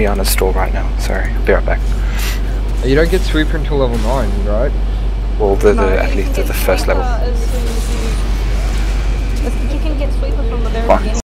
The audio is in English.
me on a store right now. Sorry, I'll be right back. You don't get sweeper until level 9, right? Well, the, No, the at least the, the first level. As soon as you, you can get sweeper from the very What? beginning.